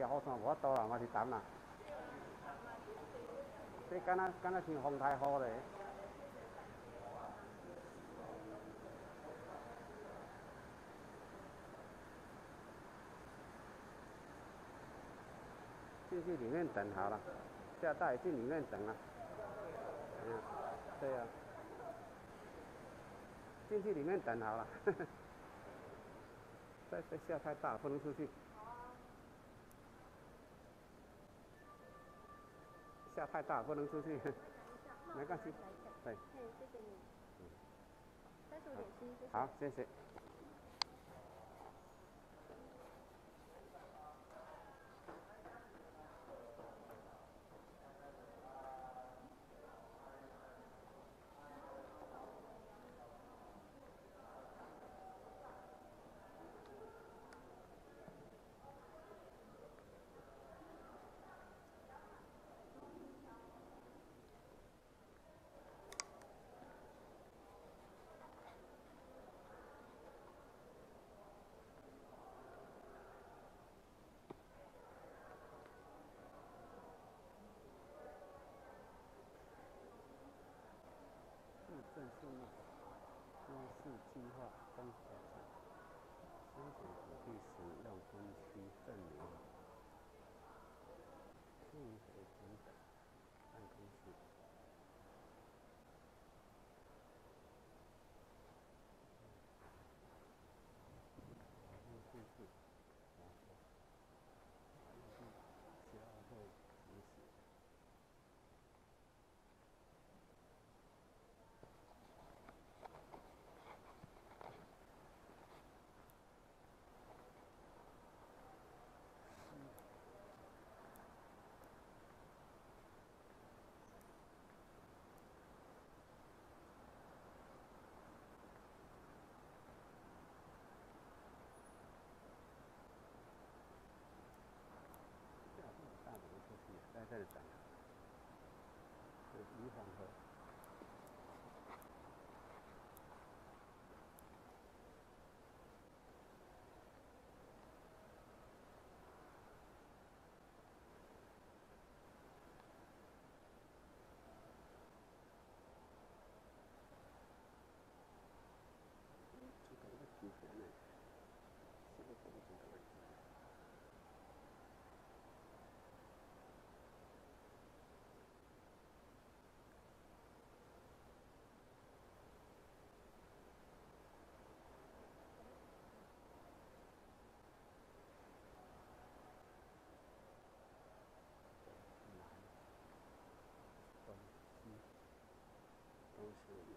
条雨伞无法度啦，嘛是澹啦。这敢若敢若像风太好咧。进去里面等好了，下大雨进里面等啊。嗯，对呀。进去里面等好了。再再下太大，不能出去。下太大，不能出去。没关系。对。谢谢你。好，谢谢。正是优势计划综合者，申请土地使用分区证明，在这里等，是鱼黄河。for you.